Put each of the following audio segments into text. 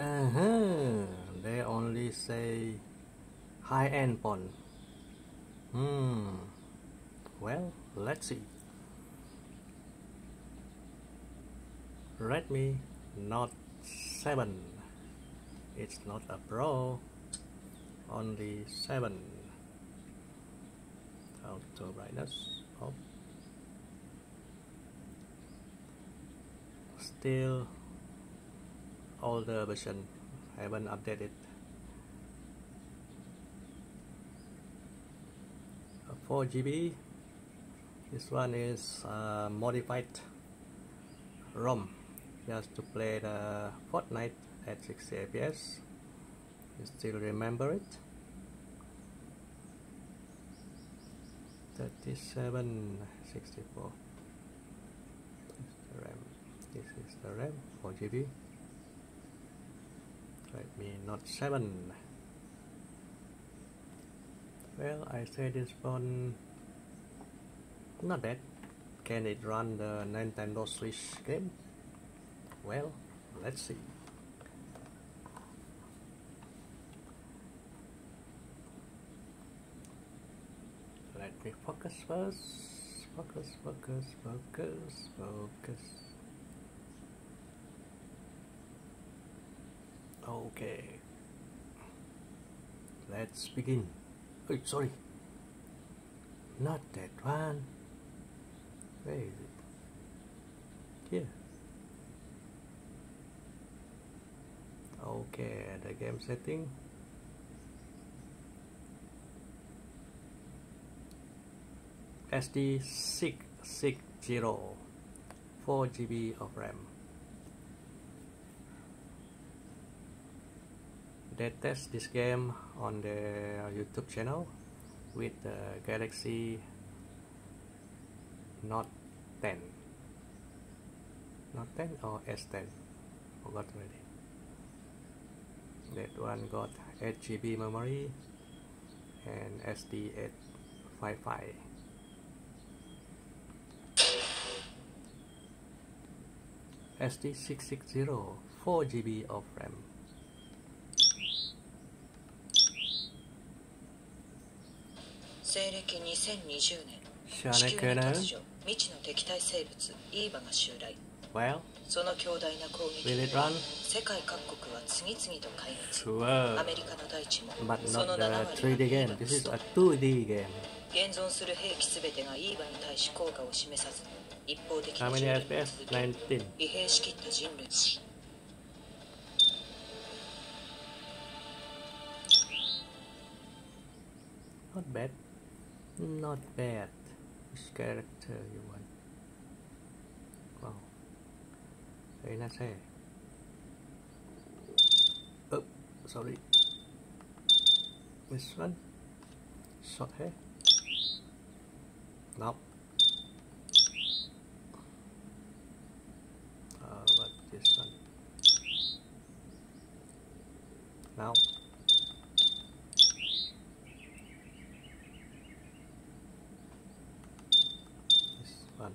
Uh-huh. They only say high-end phone. Hmm. Well, let's see. Redmi Note 7. It's not a Pro, only 7. Auto brightness off. Still older version, haven't updated. 4 GB. This one is uh, modified ROM just to play the Fortnite at 60 FPS. You still remember it? 37 64 this is the RAM this is the RAM 4 GB Redmi Note 7 well I say this phone not bad. Can it run the Nintendo Switch game? Well let's see. Let me focus first. Focus focus focus focus okay. Let's begin. Oh sorry. Not that one. Where is it? Here. Okay the game setting? SD 660 4 GB of RAM they test this game on their YouTube channel with the Galaxy Note 10 Note 10 or S10 forgot already. That one got 8 GB memory and SD 855 SD660 4 GB of RAM 西暦2020年。地球に突如未知の敵対生物イーバが襲来。Well, その強大な攻撃 run? 世界各国は次々と壊滅。Sure アメリカの大地も But その not 7 the 割が 3D イー game バ This の is a 2D game 現存する兵器すべてがイーバに対し効果を示さず一方的 many 銃撃を?続け19疲弊しきった人類。Not bad Not bad. Which character you want? Wow. Very nice hair. Oh, sorry. This one? Short hair? Nope. Uh, How about this one? Now This one.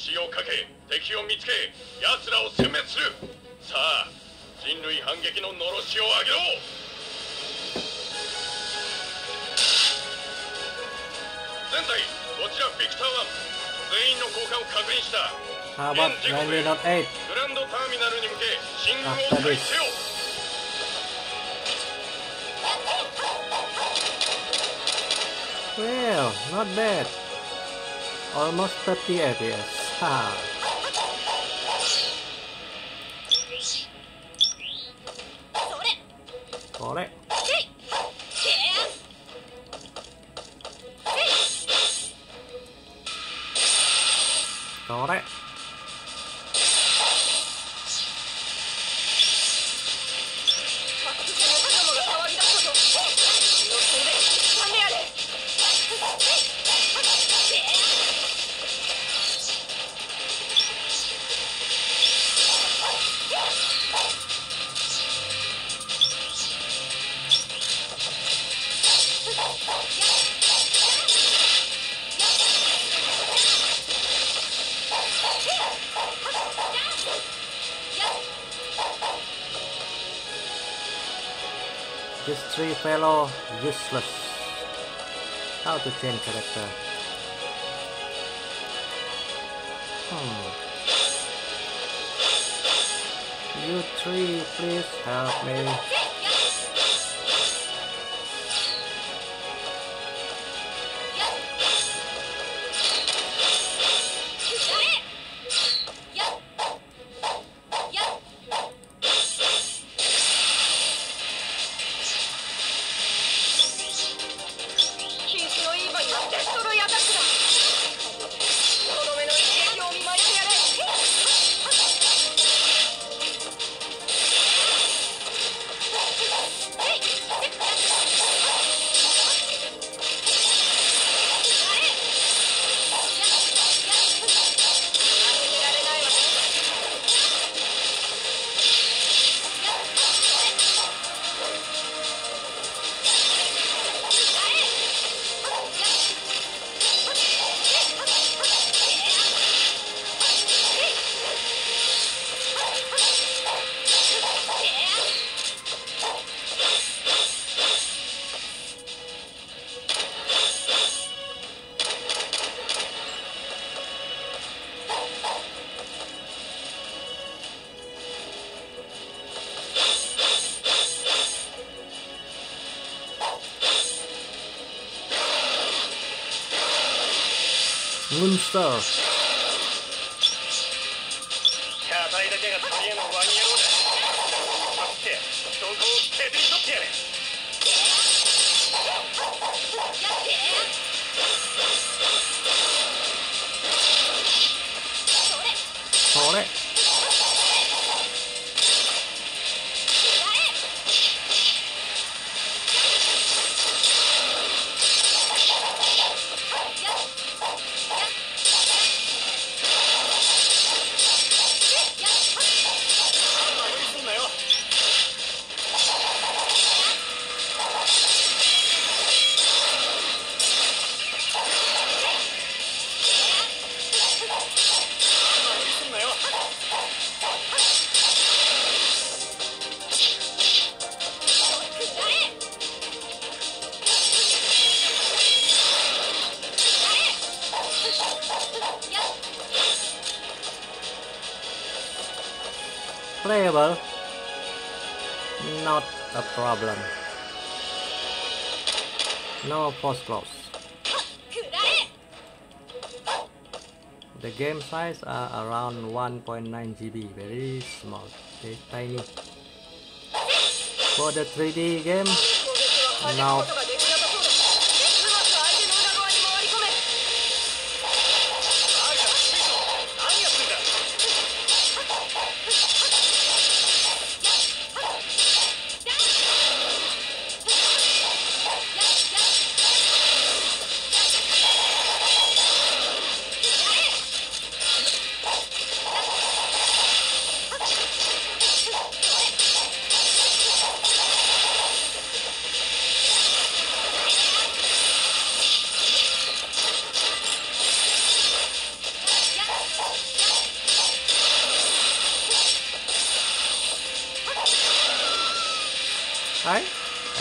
血をかけ敵を見つけ奴らを殲滅するさあ人類反撃ののろしを上げろ全体こちらビクター1全員の交換を確認した How about Redmi Note 8? グランドターミナルに向け進軍を開.始せよ Well, not bad. Almost 30 FPS. Ha ha ha! This three fellow useless. How to change character? Hmm. You three, please help me. Moonstar. 車 playable. Not a problem. No force close. The game size are around 1.9 GB, very small, very tiny. For the 3D game, now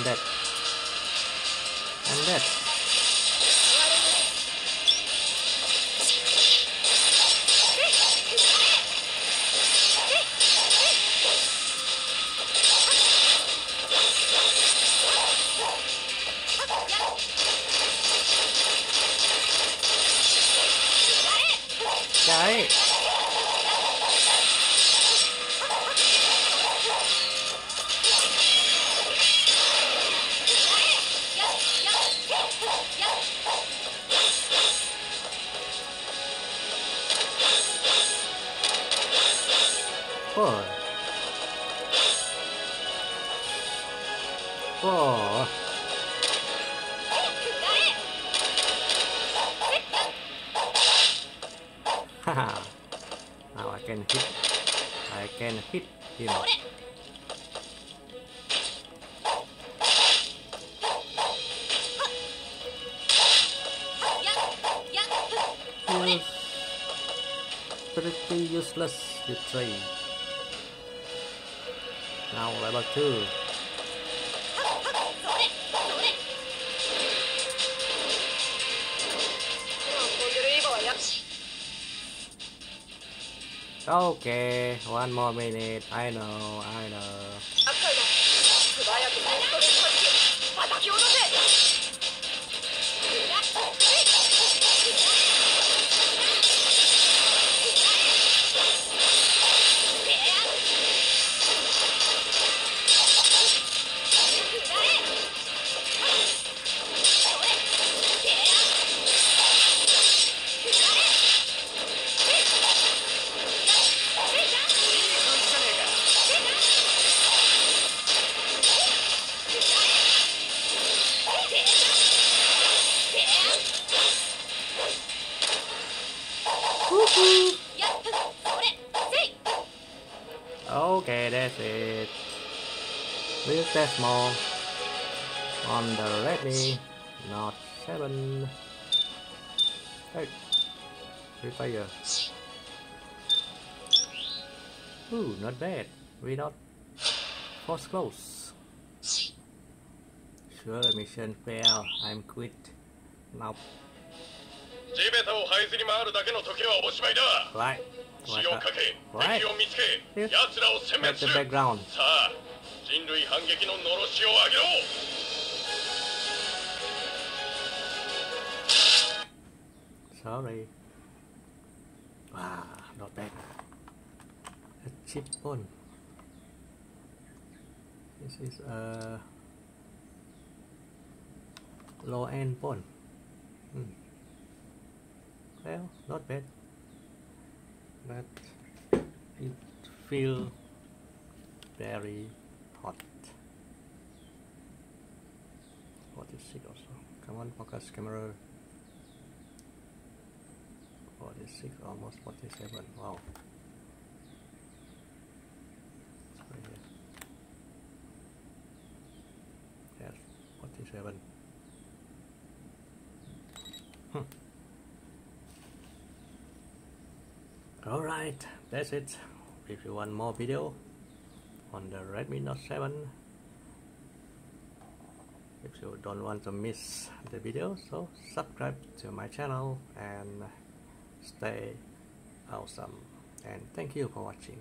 And that. And that. Đấy. Ôi. Ồ. Haha. now I can hit. I can hit him. Pretty useless, you three. Now level 2. Okay, one more minute. I know, I know. With that small on the Redmi Note 7. Hey, repair. Ooh, not bad. Without force close. Sure, mission fail. I'm quit. Now, 地べたを這いずり回るだけの時はおしまいだ right. 血をかけ Right. 敵を見つけ Yes. 奴らを殲滅 At す the る background. さあ 人類反撃ののろしを上げろ Sorry. Wow, not bad. A chip phone. This is a low end phone. Hmm. Well, not bad. But it feel very hot. 46 also. Come on, focus camera. 46 almost 47 wow right yes 47 Hmm. alright that's it if you want more video on the Redmi Note 7 if you don't want to miss the video so subscribe to my channel and stay awesome. And thank you for watching